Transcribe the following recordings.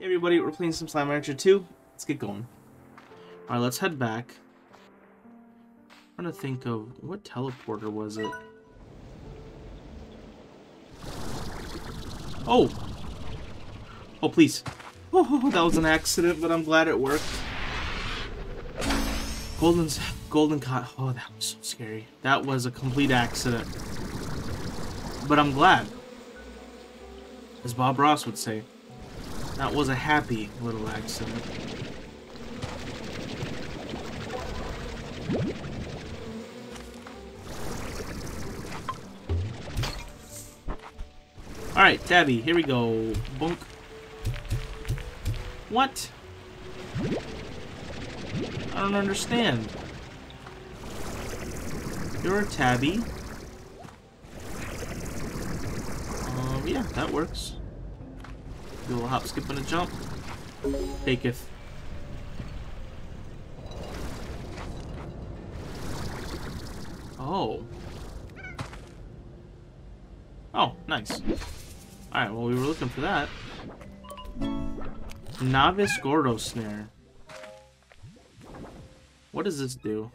Hey everybody, we're playing some Slime Rancher 2. Let's get going. Alright, let's head back. I'm trying to think of what teleporter was it? Oh! Oh, please. Oh, that was an accident, but I'm glad it worked. Golden's golden cot. Oh, that was so scary. That was a complete accident. But I'm glad. As Bob Ross would say. That was a happy little accident. Alright, Tabby, here we go. Bunk. What? I don't understand. You're a Tabby. Um, yeah, that works. Do a little hop, skip, and a jump. Taketh. Oh. Oh, nice. Alright, well, we were looking for that. Novice Gordo Snare. What does this do?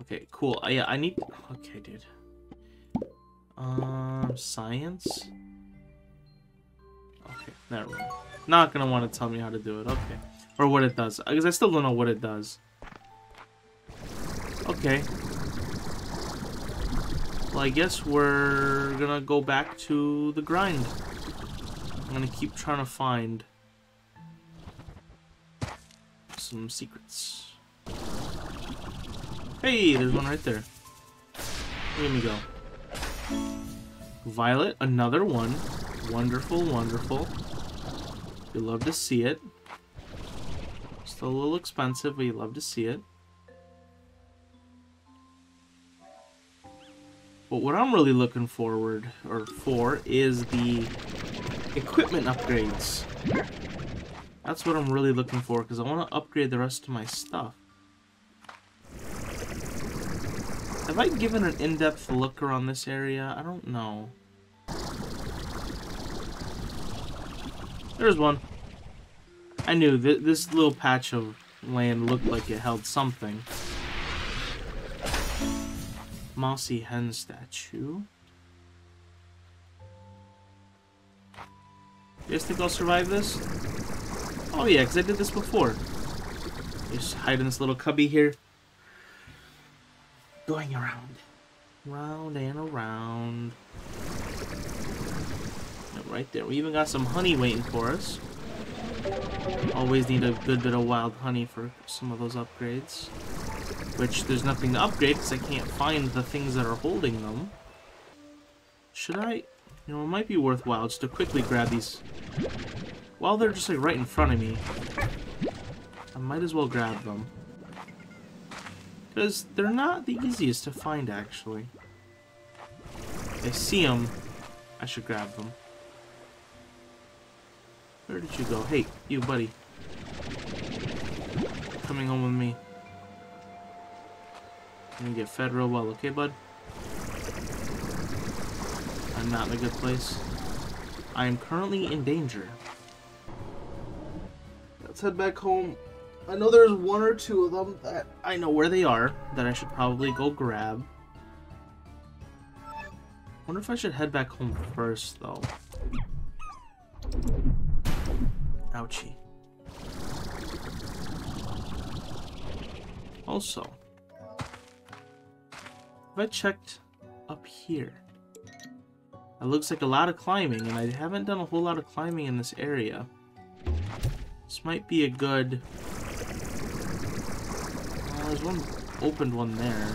Okay, cool. Uh, yeah, I need... Okay, dude. Um, science? Okay, never mind. Not gonna want to tell me how to do it. Okay. Or what it does. Because I still don't know what it does. Okay. Well, I guess we're gonna go back to the grind. I'm gonna keep trying to find some secrets. Hey, there's one right there. Let me go. Violet, another one. Wonderful, wonderful. You love to see it. Still a little expensive, but you love to see it. But what I'm really looking forward or for is the equipment upgrades. That's what I'm really looking for because I want to upgrade the rest of my stuff. Have I given an in-depth look around this area? I don't know. There's one. I knew th this little patch of land looked like it held something. Mossy hen statue. You guys think I'll survive this? Oh yeah, because I did this before. Just hide in this little cubby here. Going around. Round and around right there. We even got some honey waiting for us. Always need a good bit of wild honey for some of those upgrades. Which, there's nothing to upgrade because I can't find the things that are holding them. Should I... You know, it might be worthwhile just to quickly grab these... While they're just, like, right in front of me. I might as well grab them. Because they're not the easiest to find, actually. I see them, I should grab them. Where did you go? Hey, you buddy. Coming home with me. I'm gonna get fed real well, okay, bud? I'm not in a good place. I am currently in danger. Let's head back home. I know there's one or two of them that I know where they are that I should probably go grab. wonder if I should head back home first, though. Ouchie. Also, have I checked up here? It looks like a lot of climbing, and I haven't done a whole lot of climbing in this area. This might be a good... Oh, there's one opened one there.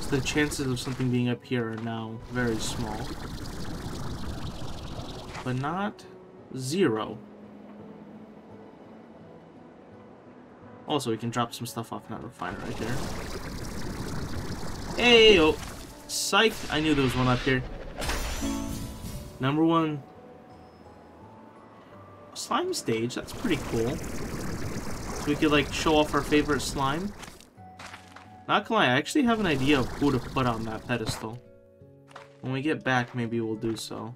So the chances of something being up here are now very small. But not zero. Also, we can drop some stuff off in that refiner right there. Hey, oh, psych! I knew there was one up here. Number one slime stage. That's pretty cool. So we could like show off our favorite slime. Not gonna lie, I actually have an idea of who to put on that pedestal. When we get back, maybe we'll do so.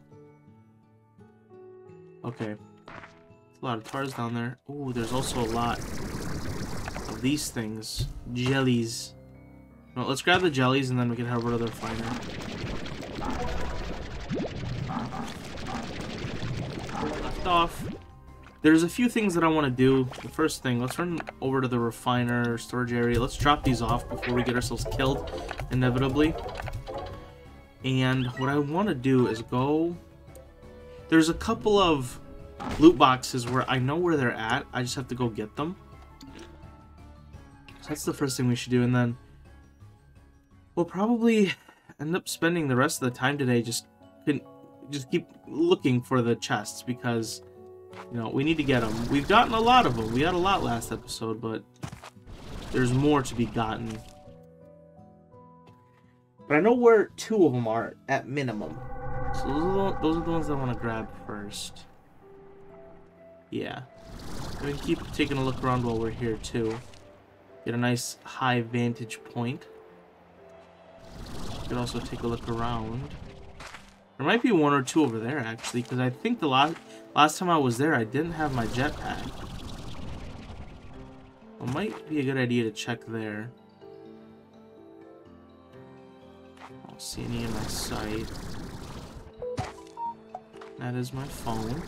Okay. A lot of tars down there. Ooh, there's also a lot these things. Jellies. No, let's grab the jellies and then we can head over to the refiner. Left off. There's a few things that I want to do. The first thing, let's run over to the refiner storage area. Let's drop these off before we get ourselves killed, inevitably. And what I want to do is go... There's a couple of loot boxes where I know where they're at. I just have to go get them. That's the first thing we should do. And then we'll probably end up spending the rest of the time today just just keep looking for the chests because you know we need to get them. We've gotten a lot of them. We had a lot last episode, but there's more to be gotten. But I know where two of them are at minimum. So those are the, those are the ones I want to grab first. Yeah. We can keep taking a look around while we're here too. Get a nice high vantage point. Could also take a look around. There might be one or two over there actually, because I think the last last time I was there I didn't have my jetpack. It might be a good idea to check there. I don't see any in my sight. That is my phone.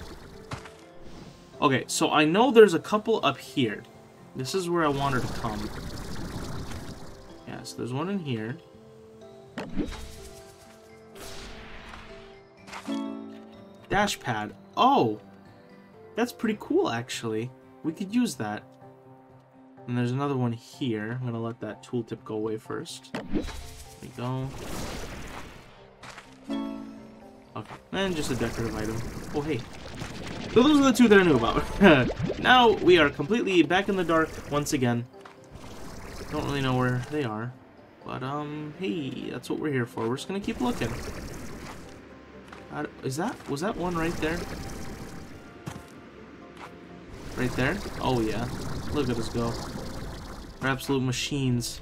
Okay, so I know there's a couple up here. This is where I wanted to come. Yeah, so there's one in here. Dash pad. Oh! That's pretty cool, actually. We could use that. And there's another one here. I'm gonna let that tooltip go away first. There we go. Okay, and just a decorative item. Oh, hey. So those are the two that I knew about. now we are completely back in the dark once again. Don't really know where they are. But, um, hey, that's what we're here for. We're just gonna keep looking. Is that, was that one right there? Right there? Oh, yeah. Look at us go. We're absolute machines.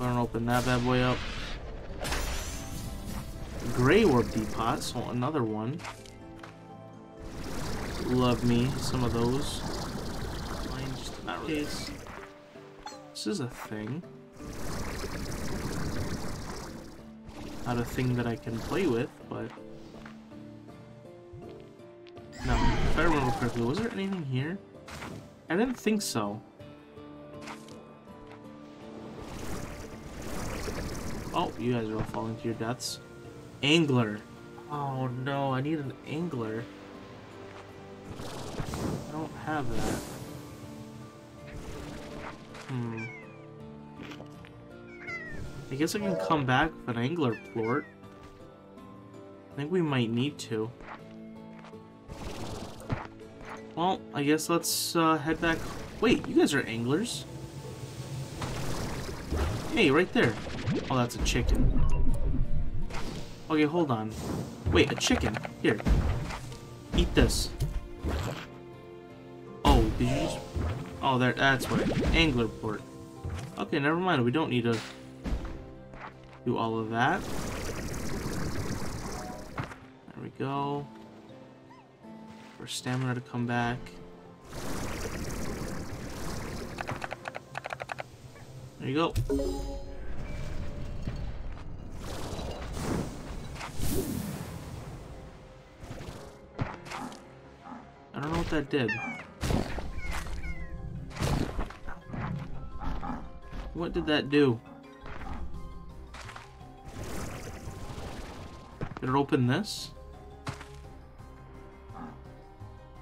Go and open that bad boy up. Grey Warp Depot, so another one. Love me some of those. Mine just not case. This is a thing. Not a thing that I can play with, but... No, if I remember correctly, was there anything here? I didn't think so. Oh, you guys are all falling to your deaths. Angler. Oh no, I need an angler. Have that. Hmm. I guess I can come back with an angler plort. I think we might need to. Well, I guess let's uh, head back. Wait, you guys are anglers? Hey, right there. Oh, that's a chicken. Okay, hold on. Wait, a chicken. Here. Eat this. Oh, there, that's what. Angler plort. Okay, never mind. We don't need to do all of that. There we go. For stamina to come back. There you go. I don't know what that did? What did that do? Did it open this?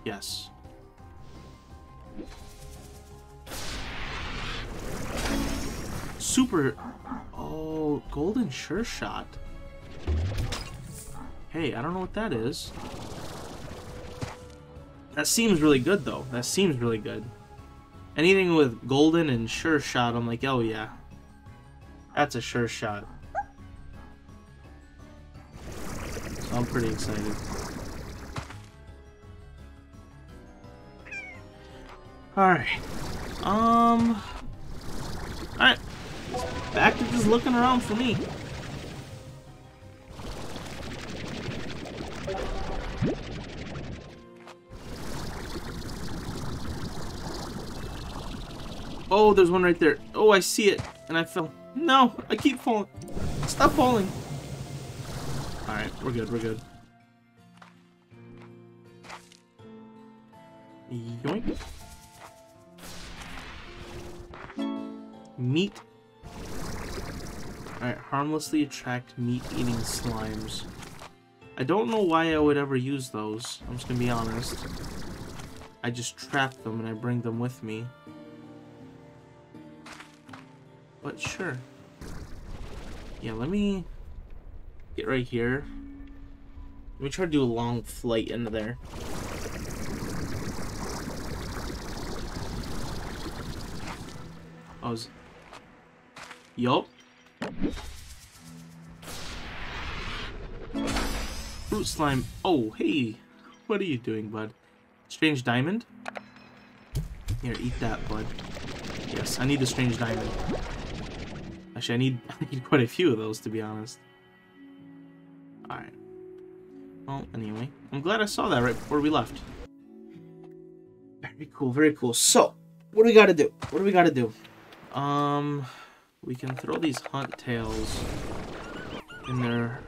Yes. Super... Oh, golden sure shot. Hey, I don't know what that is. That seems really good, though. That seems really good. Anything with golden and sure shot, I'm like, oh yeah. That's a sure shot. So I'm pretty excited. Alright. Um... Alright. Back to just looking around for me. Oh, there's one right there. Oh, I see it. And I fell. No, I keep falling. Stop falling. Alright, we're good, we're good. Yoink. Meat. Alright, harmlessly attract meat-eating slimes. I don't know why I would ever use those. I'm just gonna be honest. I just trap them and I bring them with me. But sure. Yeah, let me get right here. Let me try to do a long flight into there. Oh, I was... Yup. Fruit slime. Oh, hey. What are you doing, bud? Strange diamond? Here, eat that, bud. Yes, I need the strange diamond. Actually, I need, I need quite a few of those, to be honest. Alright. Well, anyway. I'm glad I saw that right before we left. Very cool, very cool. So, what do we gotta do? What do we gotta do? Um, we can throw these hunt tails in their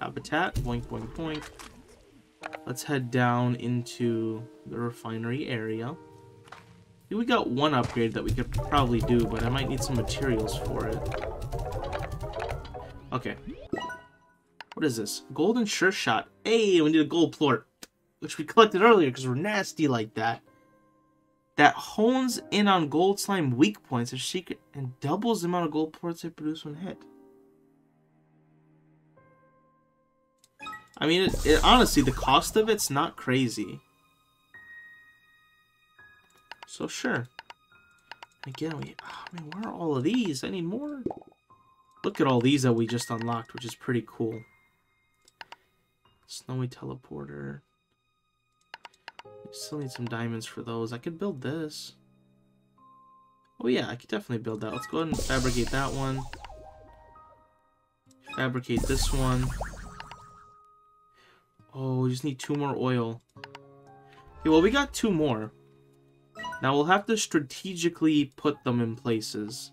habitat. Boink, boink, boink. Let's head down into the refinery area. We got one upgrade that we could probably do, but I might need some materials for it. Okay. What is this? Golden sure shot. Hey, we need a gold plort. Which we collected earlier because we're nasty like that. That hones in on gold slime weak points or secret and doubles the amount of gold plorts they produce when hit. I mean, it, it, honestly, the cost of it's not crazy. So sure. Again, we, oh, I mean, where are all of these? I need more. Look at all these that we just unlocked, which is pretty cool. Snowy teleporter. Still need some diamonds for those. I could build this. Oh yeah, I could definitely build that. Let's go ahead and fabricate that one. Fabricate this one. Oh, we just need two more oil. Okay, well, we got two more. Now, we'll have to strategically put them in places.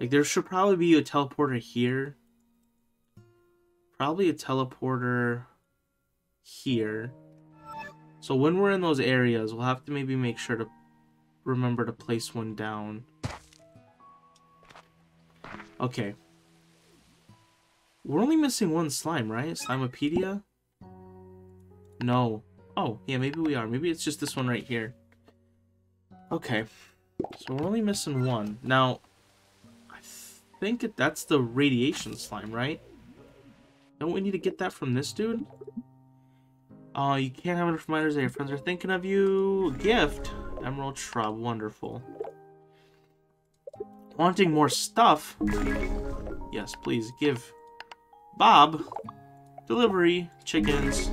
Like, there should probably be a teleporter here. Probably a teleporter here. So when we're in those areas, we'll have to maybe make sure to remember to place one down. Okay. We're only missing one slime, right? Slimepedia? No. Oh, yeah, maybe we are. Maybe it's just this one right here. Okay. So we're only missing one. Now, I think that's the radiation slime, right? Don't we need to get that from this dude? Oh, uh, you can't have enough reminders that your friends are thinking of you. Gift. Emerald shrub. Wonderful. Wanting more stuff? Yes, please give Bob delivery chickens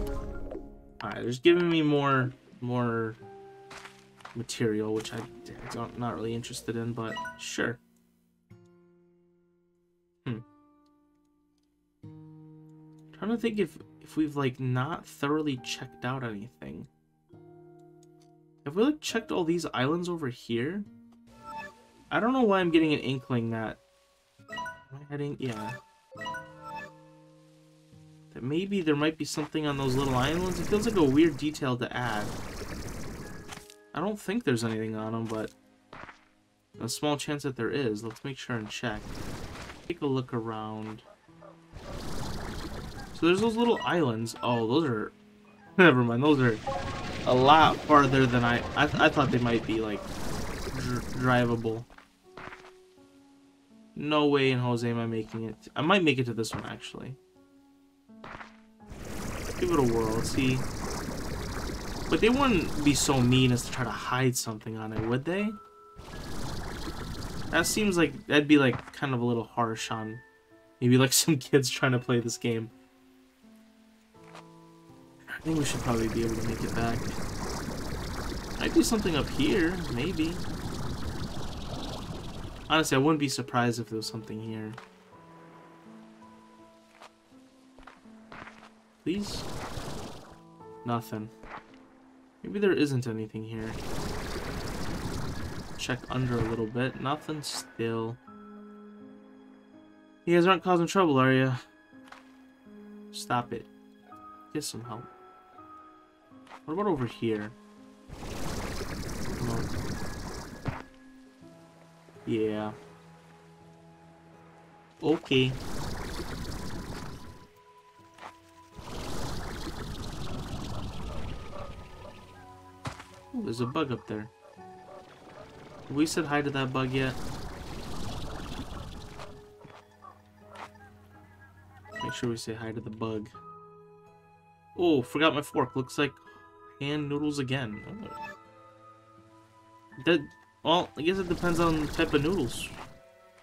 Alright, there's giving me more more material, which I, am not really interested in, but sure. Hmm. trying to think if if we've like not thoroughly checked out anything. Have we like checked all these islands over here? I don't know why I'm getting an inkling that. Am I heading? Yeah that maybe there might be something on those little islands. It feels like a weird detail to add. I don't think there's anything on them, but a small chance that there is. Let's make sure and check. Take a look around. So there's those little islands. Oh, those are... Never mind, those are a lot farther than I... I, I thought they might be, like, dr drivable. No way in Jose am I making it. I might make it to this one, actually give it a whirl. See. But they wouldn't be so mean as to try to hide something on it, would they? That seems like that'd be like kind of a little harsh on maybe like some kids trying to play this game. I think we should probably be able to make it back. Might be something up here, maybe. Honestly, I wouldn't be surprised if there was something here. Please? Nothing. Maybe there isn't anything here. check under a little bit. Nothing still. You guys aren't causing trouble, are you? Stop it. Get some help. What about over here? Yeah. Okay. Ooh, there's a bug up there. Have we said hi to that bug yet? Make sure we say hi to the bug. Oh, forgot my fork. Looks like hand noodles again. Oh. That, well, I guess it depends on the type of noodles.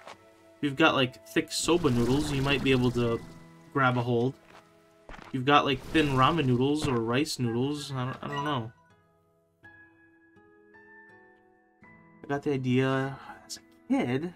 If you've got, like, thick soba noodles, you might be able to grab a hold. You've got, like, thin ramen noodles or rice noodles, I don't, I don't know. I got the idea as a kid.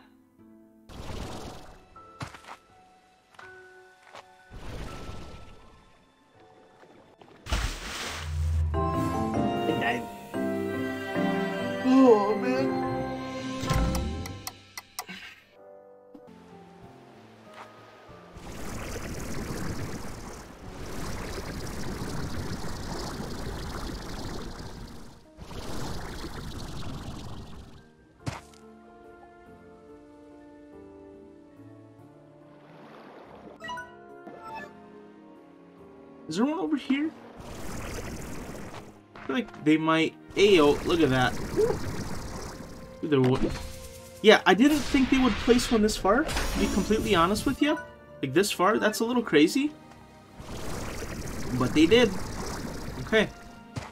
Is there one over here? I feel like they might... Ayo, look at that. There would... Yeah, I didn't think they would place one this far, to be completely honest with you. Like, this far? That's a little crazy. But they did. Okay.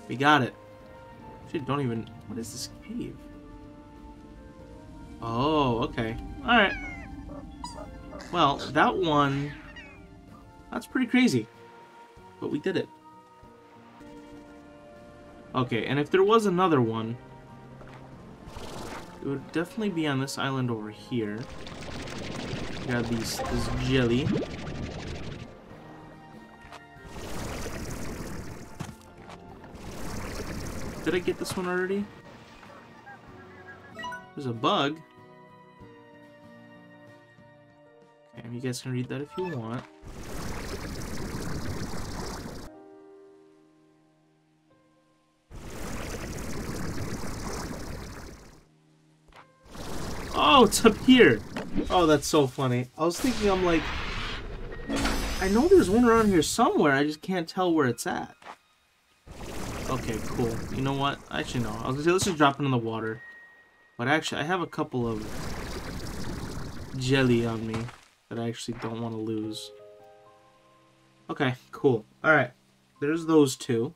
We got it. Shit, don't even... What is this cave? Oh, okay. Alright. Well, that one... That's pretty crazy. But we did it. Okay, and if there was another one, it would definitely be on this island over here. Got these this jelly. Did I get this one already? There's a bug. Okay, you guys can read that if you want. It's up here. Oh, that's so funny. I was thinking, I'm like, I know there's one around here somewhere. I just can't tell where it's at. Okay, cool. You know what? Actually, no. I was gonna say, let's just drop it in the water. But actually, I have a couple of jelly on me that I actually don't want to lose. Okay, cool. Alright. There's those two.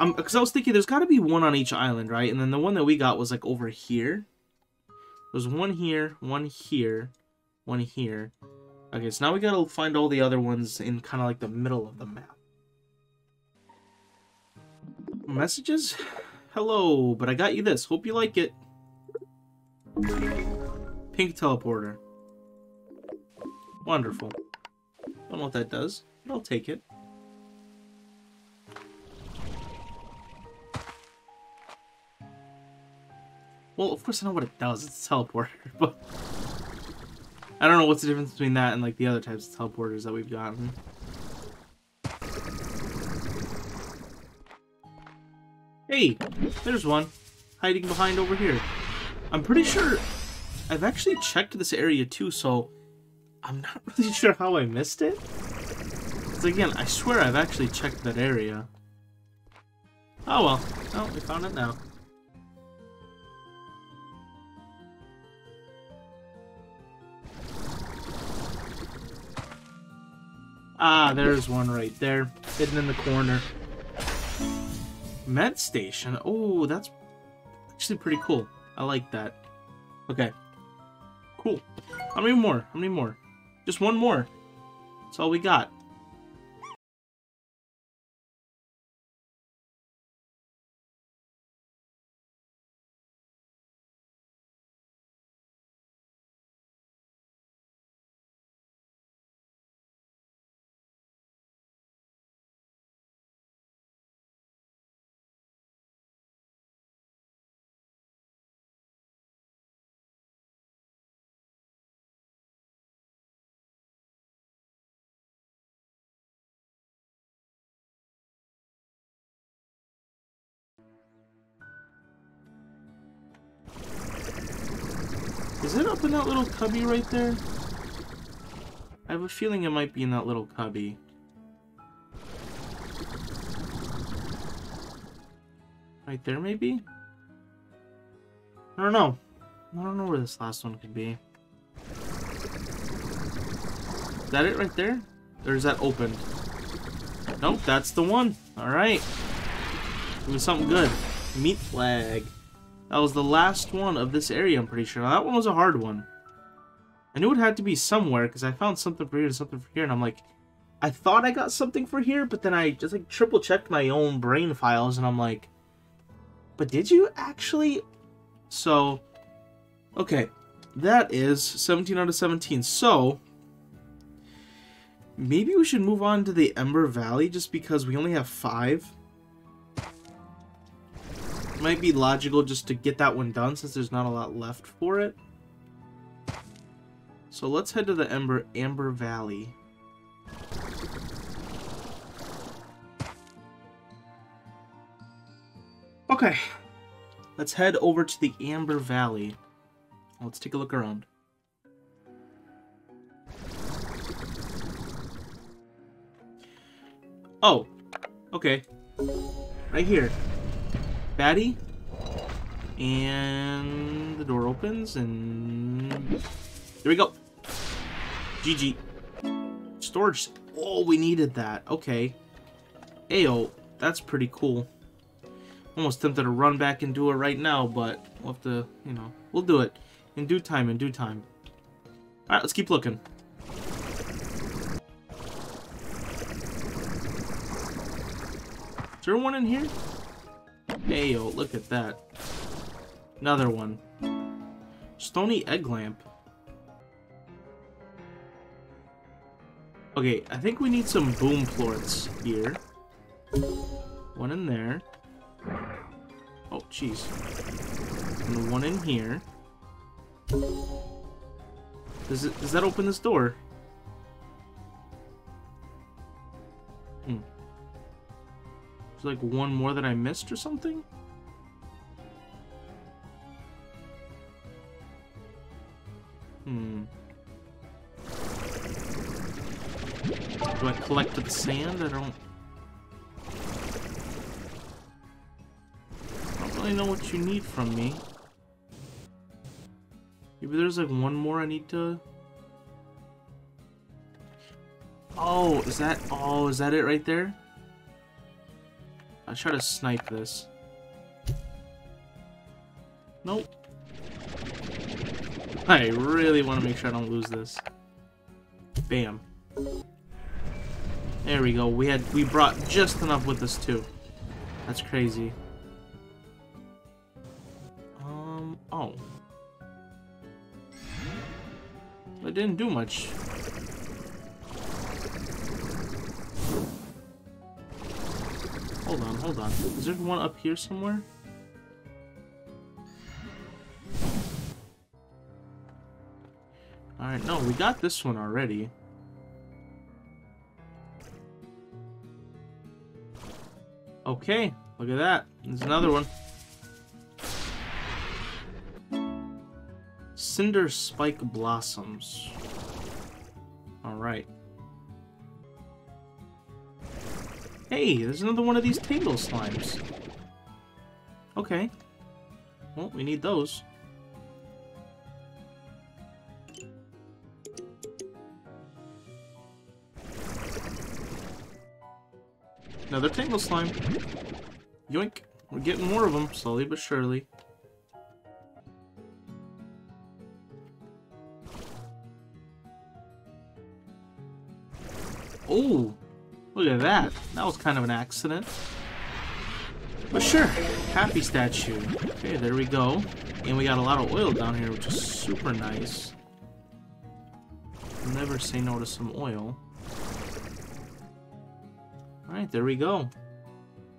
Um, because I was thinking there's got to be one on each island, right? And then the one that we got was like over here. There's one here, one here, one here. Okay, so now we gotta find all the other ones in kind of like the middle of the map. Messages? Hello, but I got you this. Hope you like it. Pink teleporter. Wonderful. Don't know what that does, but I'll take it. Well, of course I know what it does. It's a teleporter, but I don't know what's the difference between that and like the other types of teleporters that we've gotten. Hey, there's one hiding behind over here. I'm pretty sure I've actually checked this area too, so I'm not really sure how I missed it. Because again, I swear I've actually checked that area. Oh well. Oh, we found it now. Ah, there's one right there, hidden in the corner. Med station. Oh, that's actually pretty cool. I like that. Okay. Cool. How many more? How many more? Just one more. That's all we got. Is it up in that little cubby right there? I have a feeling it might be in that little cubby. Right there, maybe? I don't know. I don't know where this last one could be. Is that it right there? Or is that opened? Nope, that's the one. Alright. It was something good. Meat flag. That was the last one of this area, I'm pretty sure. Now, that one was a hard one. I knew it had to be somewhere, because I found something for here and something for here, and I'm like, I thought I got something for here, but then I just like triple checked my own brain files, and I'm like, but did you actually? So, okay, that is 17 out of 17. So, maybe we should move on to the Ember Valley just because we only have five might be logical just to get that one done since there's not a lot left for it. So let's head to the Ember Amber Valley. Okay, let's head over to the Amber Valley. Let's take a look around. Oh, okay. Right here. Batty. And the door opens, and there we go. GG. Storage. Oh, we needed that. Okay. Ayo, that's pretty cool. Almost tempted to run back and do it right now, but we'll have to, you know, we'll do it. In due time, in due time. Alright, let's keep looking. Is there one in here? Hey, yo, look at that. Another one. Stony egg lamp. Okay, I think we need some boom plorts here. One in there. Oh, jeez. And one in here. Does it does that open this door? There's like one more that I missed or something? Hmm. Do I collect the sand? I don't... I don't really know what you need from me. Maybe there's like one more I need to... Oh, is that... Oh, is that it right there? I'll try to snipe this. Nope. I really want to make sure I don't lose this. Bam. There we go. We had we brought just enough with us too. That's crazy. Um. Oh. It didn't do much. Hold on. Is there one up here somewhere? Alright, no, we got this one already. Okay, look at that. There's another one. Cinder Spike Blossoms. Alright. Hey, there's another one of these Tingle Slimes. Okay. Well, we need those. Another Tingle Slime. Yoink. We're getting more of them, slowly but surely. Oh, Look at that. That was kind of an accident. But sure, happy statue. Okay, there we go. And we got a lot of oil down here, which is super nice. Never say no to some oil. Alright, there we go.